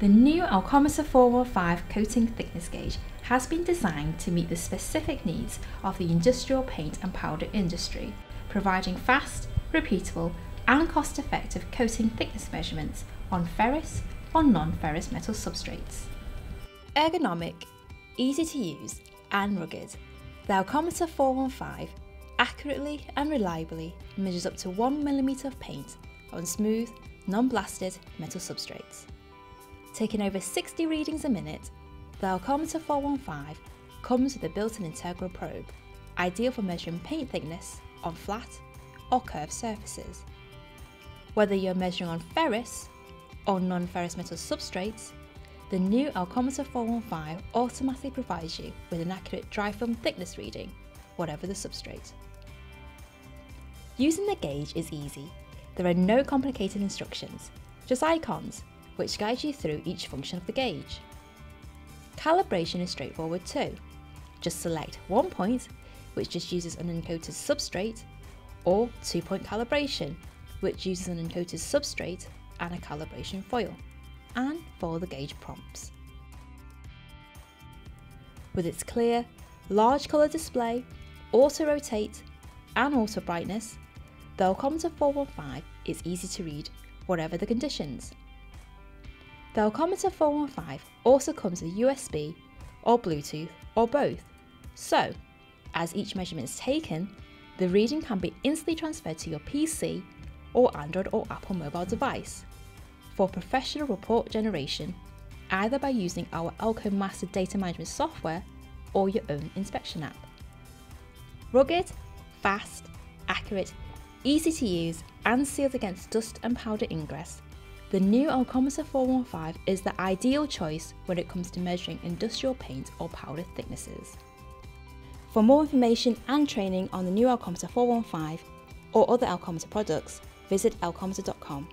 The new Elcometer 415 coating thickness gauge has been designed to meet the specific needs of the industrial paint and powder industry, providing fast, repeatable and cost-effective coating thickness measurements on ferrous or non-ferrous metal substrates. Ergonomic, easy to use and rugged, the Elcometer 415 accurately and reliably measures up to 1mm of paint on smooth, non-blasted metal substrates. Taking over 60 readings a minute, the Elcometer 415 comes with a built-in integral probe, ideal for measuring paint thickness on flat or curved surfaces. Whether you're measuring on ferrous or non-ferrous metal substrates, the new Elcometer 415 automatically provides you with an accurate dry film thickness reading, whatever the substrate. Using the gauge is easy. There are no complicated instructions, just icons, which guides you through each function of the gauge. Calibration is straightforward too. Just select one point, which just uses an uncoated substrate, or two-point calibration, which uses an uncoated substrate and a calibration foil, and follow the gauge prompts. With its clear, large colour display, auto rotate and auto brightness, the Elcometer 415 is easy to read, whatever the conditions. The Elcometer 415 also comes with USB or Bluetooth or both, so as each measurement is taken, the reading can be instantly transferred to your PC or Android or Apple mobile device for professional report generation, either by using our ElcoMaster data management software or your own inspection app. Rugged, fast, accurate, easy to use and sealed against dust and powder ingress, the new Elcometer 415 is the ideal choice when it comes to measuring industrial paint or powder thicknesses. For more information and training on the new Elcometer 415 or other Elcometer products, visit elcometer.com.